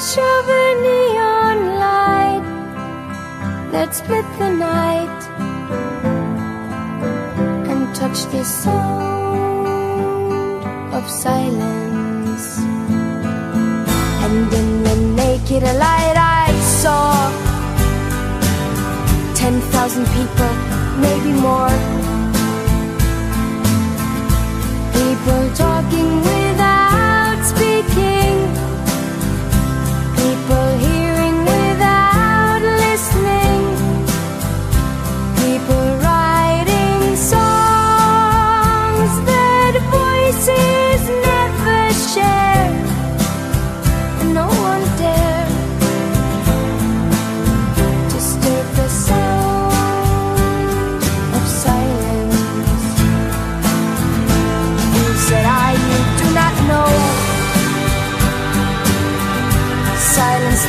flash of a neon light that split the night and touched the sound of silence. And in the naked light I saw ten thousand people, maybe more.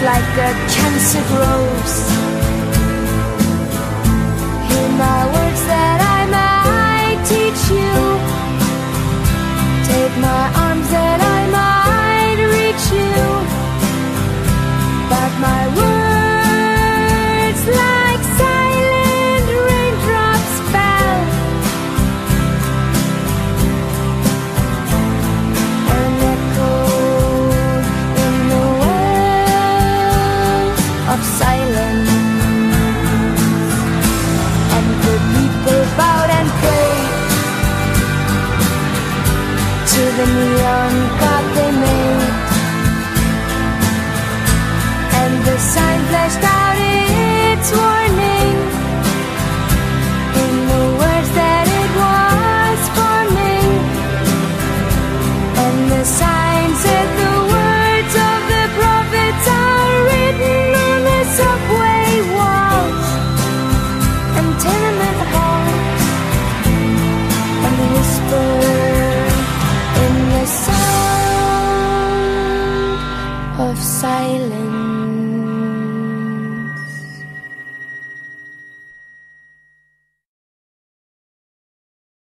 Like a cancer grows. The neon silence.